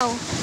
Oh.